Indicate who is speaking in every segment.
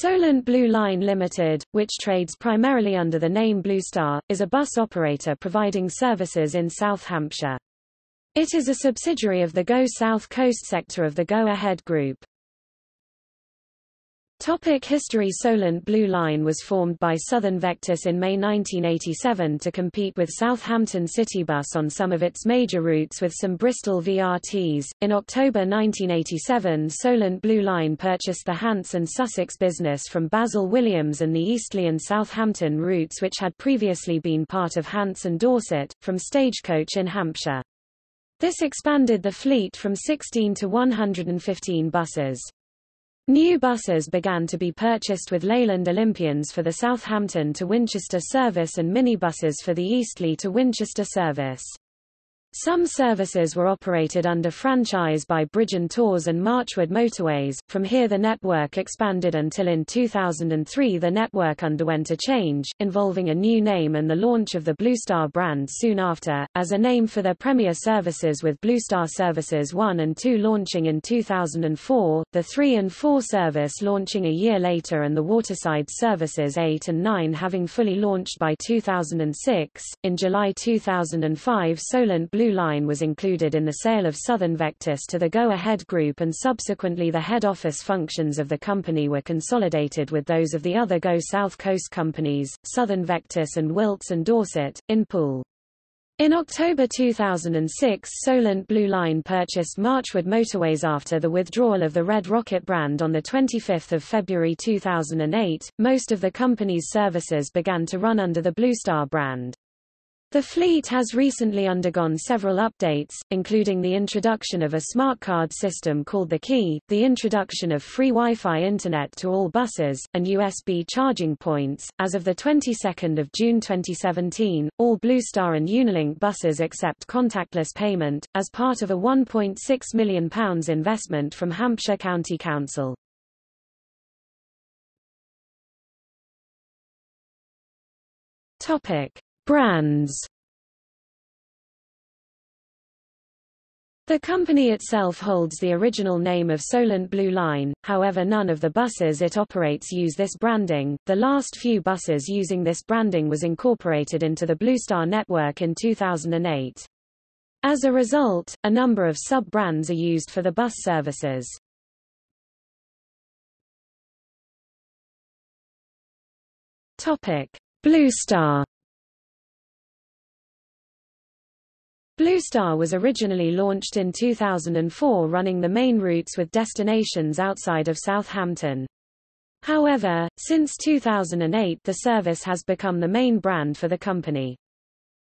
Speaker 1: Solent Blue Line Limited, which trades primarily under the name Blue Star, is a bus operator providing services in South Hampshire. It is a subsidiary of the Go South Coast sector of the Go Ahead Group. Topic History Solent Blue Line was formed by Southern Vectis in May 1987 to compete with Southampton Citybus on some of its major routes with some Bristol VRTs. In October 1987 Solent Blue Line purchased the Hants and Sussex business from Basil Williams and the Eastleigh and Southampton routes which had previously been part of Hants and Dorset, from Stagecoach in Hampshire. This expanded the fleet from 16 to 115 buses. New buses began to be purchased with Leyland Olympians for the Southampton to Winchester service and minibuses for the Eastleigh to Winchester service. Some services were operated under franchise by Brijan Tours and Marchwood Motorways. From here the network expanded until in 2003 the network underwent a change, involving a new name and the launch of the Blue Star brand soon after, as a name for their premier services with Blue Star Services 1 and 2 launching in 2004, the 3 and 4 service launching a year later and the Waterside Services 8 and 9 having fully launched by 2006. In July 2005 Solent Blue Line was included in the sale of Southern Vectis to the Go Ahead Group and subsequently the head office functions of the company were consolidated with those of the other Go South Coast companies, Southern Vectis and Wilts and Dorset, in Poole. In October 2006 Solent Blue Line purchased Marchwood Motorways after the withdrawal of the Red Rocket brand on 25 February 2008. Most of the company's services began to run under the Blue Star brand. The fleet has recently undergone several updates, including the introduction of a smart card system called the Key, the introduction of free Wi-Fi internet to all buses, and USB charging points. As of the 22nd of June 2017, all Blue Star and Unilink buses accept contactless payment, as part of a £1.6 million investment from Hampshire County Council. Topic. Brands The company itself holds the original name of Solent Blue Line, however none of the buses it operates use this branding. The last few buses using this branding was incorporated into the Blue Star network in 2008. As a result, a number of sub-brands are used for the bus services. Topic: Blue Star Blue Star was originally launched in 2004 running the main routes with destinations outside of Southampton. However, since 2008 the service has become the main brand for the company.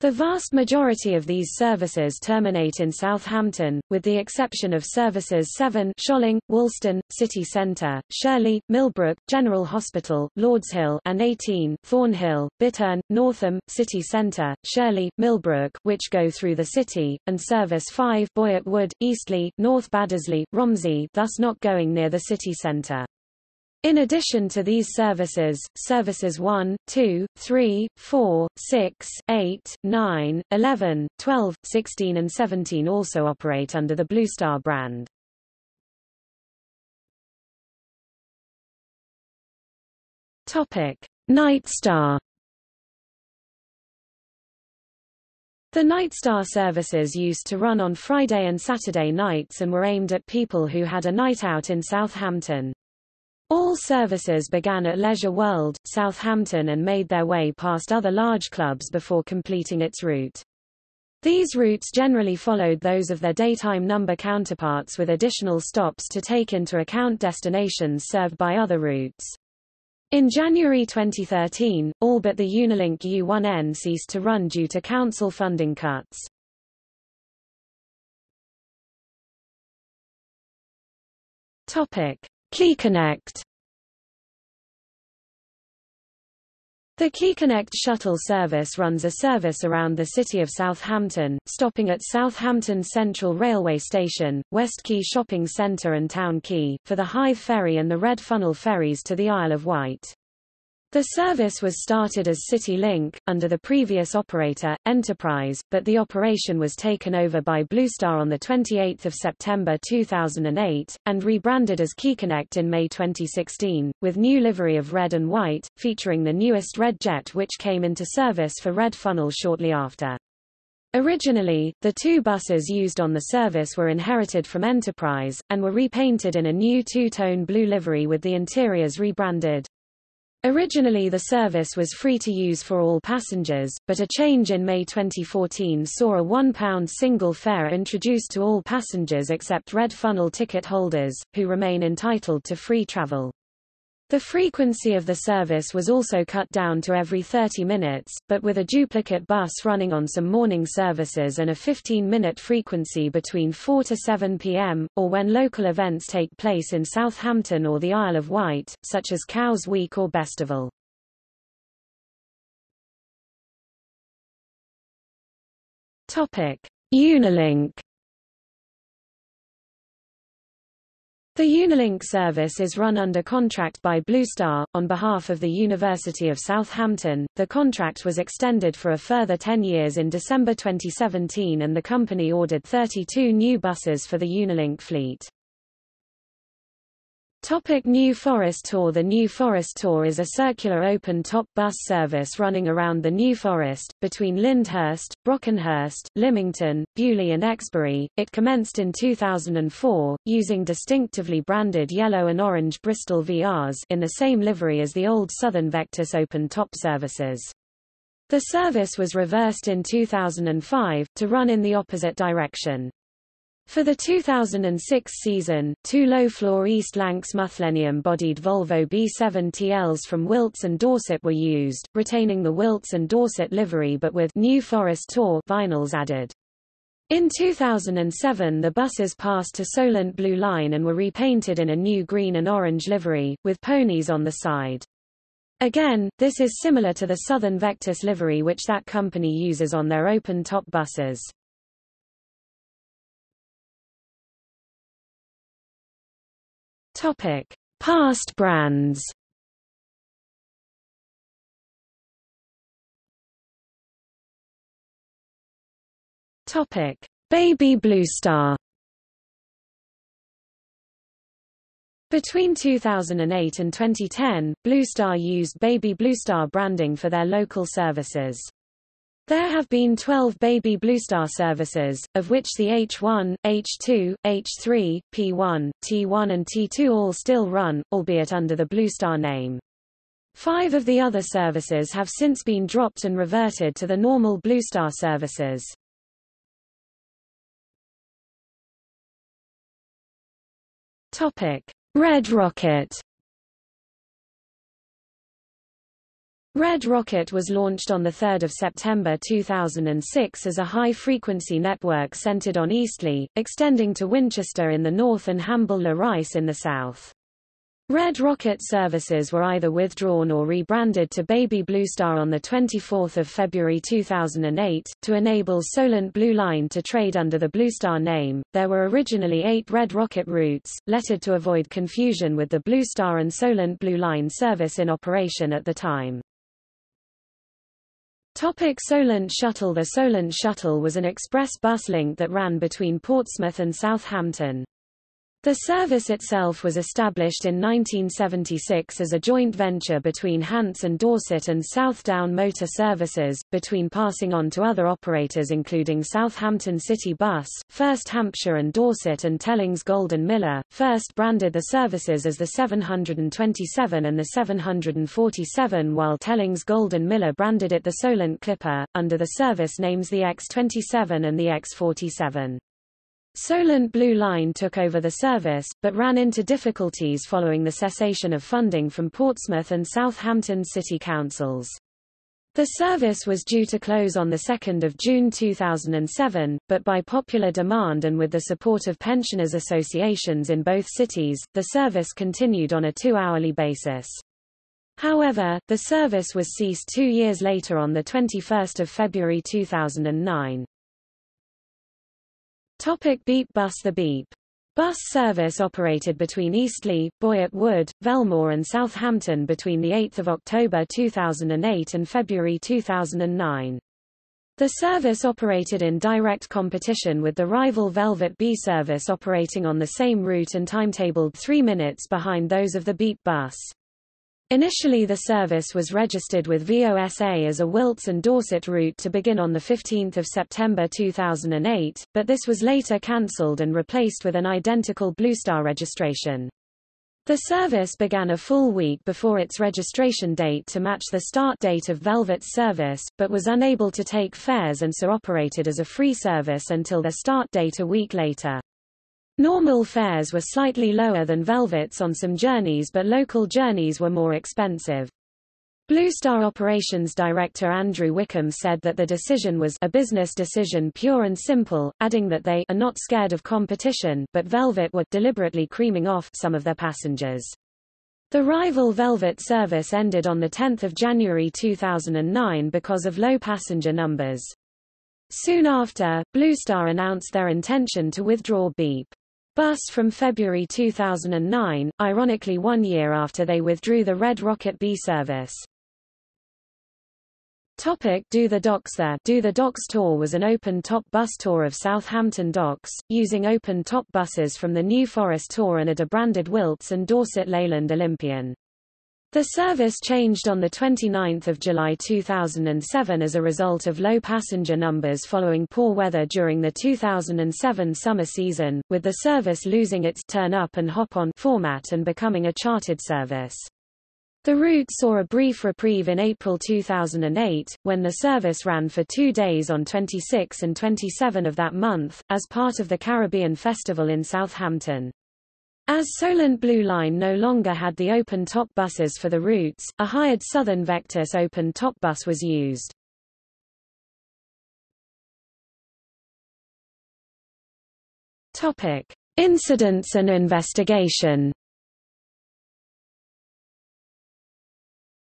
Speaker 1: The vast majority of these services terminate in Southampton, with the exception of services 7 Sholing, Woolston, City Centre, Shirley, Millbrook, General Hospital, Lordshill and 18 Thornhill, Bittern, Northam, City Centre, Shirley, Millbrook which go through the city, and service 5 Boyatt Wood, Eastleigh, North Baddesley, Romsey thus not going near the city centre. In addition to these services, services 1, 2, 3, 4, 6, 8, 9, 11, 12, 16 and 17 also operate under the Blue Star brand. Topic: Nightstar The Nightstar services used to run on Friday and Saturday nights and were aimed at people who had a night out in Southampton. All services began at Leisure World, Southampton and made their way past other large clubs before completing its route. These routes generally followed those of their daytime number counterparts with additional stops to take into account destinations served by other routes. In January 2013, all but the Unilink U1N ceased to run due to council funding cuts. Topic. QuayConnect The QuayConnect shuttle service runs a service around the city of Southampton, stopping at Southampton Central Railway Station, West Quay Shopping Centre and Town Quay, for the Hythe Ferry and the Red Funnel ferries to the Isle of Wight. The service was started as CityLink, under the previous operator, Enterprise, but the operation was taken over by Bluestar on 28 September 2008, and rebranded as QuayConnect in May 2016, with new livery of red and white, featuring the newest Red Jet which came into service for Red Funnel shortly after. Originally, the two buses used on the service were inherited from Enterprise, and were repainted in a new two-tone blue livery with the interiors rebranded. Originally the service was free to use for all passengers, but a change in May 2014 saw a £1 single fare introduced to all passengers except Red Funnel ticket holders, who remain entitled to free travel. The frequency of the service was also cut down to every 30 minutes, but with a duplicate bus running on some morning services and a 15-minute frequency between 4 to 7 p.m., or when local events take place in Southampton or the Isle of Wight, such as Cowes Week or Bestival. Unilink The Unilink service is run under contract by Bluestar, on behalf of the University of Southampton. The contract was extended for a further 10 years in December 2017 and the company ordered 32 new buses for the Unilink fleet. Topic New Forest Tour The New Forest Tour is a circular open-top bus service running around the New Forest, between Lyndhurst, Brockenhurst, Lymington, Beaulieu and Exbury. It commenced in 2004, using distinctively branded yellow and orange Bristol VRs in the same livery as the old Southern Vectis open-top services. The service was reversed in 2005, to run in the opposite direction. For the 2006 season, two low-floor East Lancs Myllennium-bodied Volvo B7 TLs from Wilts and Dorset were used, retaining the Wilts and Dorset livery but with New Forest Tour vinyls added. In 2007 the buses passed to Solent Blue Line and were repainted in a new green and orange livery, with ponies on the side. Again, this is similar to the Southern Vectis livery which that company uses on their open-top buses. Topic: Past brands. Topic: Baby Blue Star. Between 2008 and 2010, Blue Star used Baby Blue Star branding for their local services. There have been 12 Baby Bluestar services, of which the H1, H2, H3, P1, T1 and T2 all still run, albeit under the Bluestar name. Five of the other services have since been dropped and reverted to the normal Bluestar services. Red Rocket Red Rocket was launched on 3 September 2006 as a high-frequency network centered on Eastleigh, extending to Winchester in the north and Hamble-le-Rice in the south. Red Rocket services were either withdrawn or rebranded to Baby Bluestar on 24 February 2008, to enable Solent Blue Line to trade under the Bluestar name. There were originally eight Red Rocket routes, lettered to avoid confusion with the Bluestar and Solent Blue Line service in operation at the time. Topic Solent Shuttle The Solent Shuttle was an express bus link that ran between Portsmouth and Southampton. The service itself was established in 1976 as a joint venture between Hants and Dorset and Southdown Motor Services, between passing on to other operators including Southampton City Bus, First Hampshire and Dorset and Tellings Golden Miller. First branded the services as the 727 and the 747 while Tellings Golden Miller branded it the Solent Clipper, under the service names the X27 and the X47. Solent Blue Line took over the service, but ran into difficulties following the cessation of funding from Portsmouth and Southampton city councils. The service was due to close on 2 June 2007, but by popular demand and with the support of pensioners associations in both cities, the service continued on a two-hourly basis. However, the service was ceased two years later on 21 February 2009. Topic Beep Bus The Beep Bus service operated between Eastleigh, Boyatt Wood, Velmore and Southampton between 8 October 2008 and February 2009. The service operated in direct competition with the rival Velvet B service operating on the same route and timetabled three minutes behind those of the Beep bus. Initially the service was registered with VOSA as a Wilts and Dorset route to begin on 15 September 2008, but this was later cancelled and replaced with an identical Bluestar registration. The service began a full week before its registration date to match the start date of Velvet's service, but was unable to take fares and so operated as a free service until their start date a week later. Normal fares were slightly lower than Velvet's on some journeys but local journeys were more expensive. Blue Star Operations Director Andrew Wickham said that the decision was a business decision pure and simple, adding that they are not scared of competition, but Velvet were deliberately creaming off some of their passengers. The rival Velvet service ended on 10 January 2009 because of low passenger numbers. Soon after, Blue Star announced their intention to withdraw Beep. Bus from February 2009, ironically one year after they withdrew the Red Rocket B service. Topic Do the Docks Do the Docks Tour was an open-top bus tour of Southampton docks, using open-top buses from the New Forest Tour and a debranded Wilts and Dorset Leyland Olympian. The service changed on 29 July 2007 as a result of low passenger numbers following poor weather during the 2007 summer season, with the service losing its turn-up and hop-on format and becoming a chartered service. The route saw a brief reprieve in April 2008, when the service ran for two days on 26 and 27 of that month, as part of the Caribbean Festival in Southampton. As Solent Blue Line no longer had the open-top buses for the routes, a hired Southern Vectis open-top bus was used. Topic: Incidents and investigation.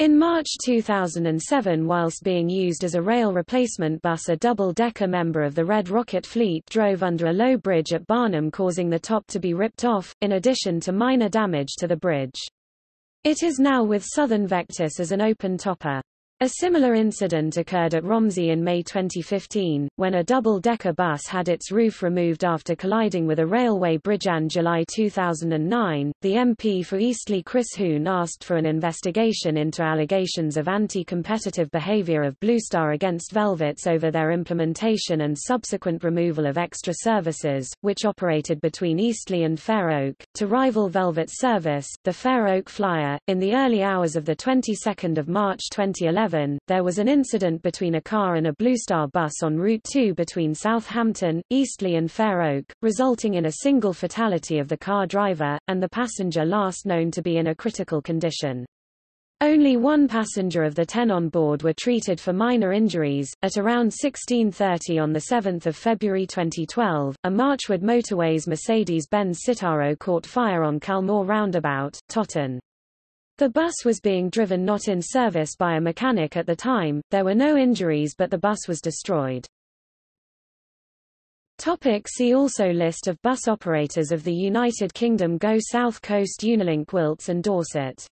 Speaker 1: In March 2007 whilst being used as a rail replacement bus a double-decker member of the Red Rocket fleet drove under a low bridge at Barnham causing the top to be ripped off, in addition to minor damage to the bridge. It is now with Southern Vectis as an open topper. A similar incident occurred at Romsey in May 2015, when a double-decker bus had its roof removed after colliding with a railway bridge. In July 2009, the MP for Eastleigh Chris Huhne asked for an investigation into allegations of anti-competitive behaviour of Bluestar against Velvets over their implementation and subsequent removal of extra services, which operated between Eastleigh and Fair Oak, to rival Velvet's service, the Fair Oak Flyer. In the early hours of the 22nd of March 2011, there was an incident between a car and a Blue Star bus on Route 2 between Southampton, Eastleigh and Fair Oak, resulting in a single fatality of the car driver, and the passenger last known to be in a critical condition. Only one passenger of the ten on board were treated for minor injuries. At around 16:30 on the 7th of February 2012, a Marchwood Motorways Mercedes-Benz Citaro caught fire on Calmore roundabout, Totton. The bus was being driven not in service by a mechanic at the time, there were no injuries but the bus was destroyed. Topic see also List of bus operators of the United Kingdom Go South Coast Unilink Wilts and Dorset